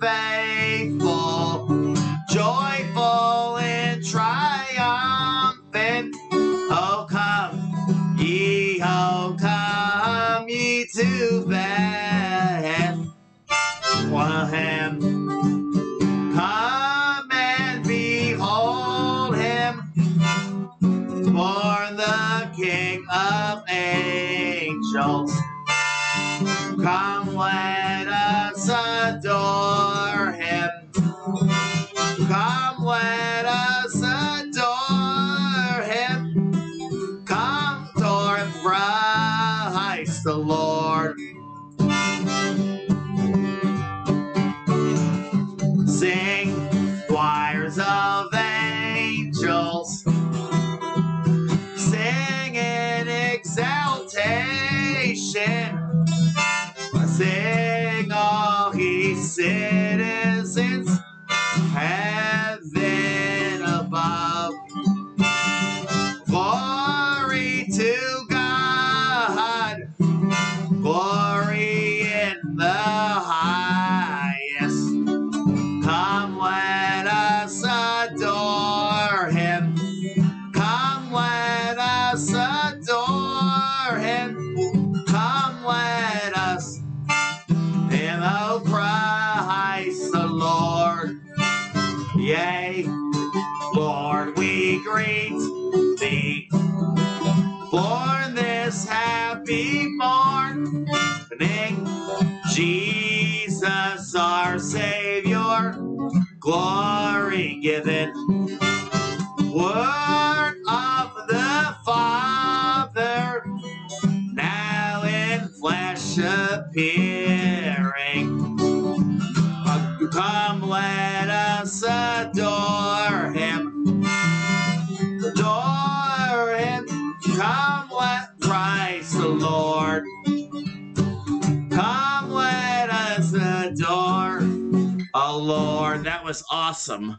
faithful, joyful and triumphant. Oh, come, ye, oh, come ye to Bethlehem. Come and behold him, born the King of angels. Come, let Lord. Sing choirs of angels, sing in exaltation. Sing all he citizens, Yea, Lord, we greet thee. Born this happy morning, Jesus our Savior, glory given. Word of the Father, now in flesh appearing. Let us adore him. Adore him. Come, let Christ the Lord. Come, let us adore. Oh Lord, that was awesome.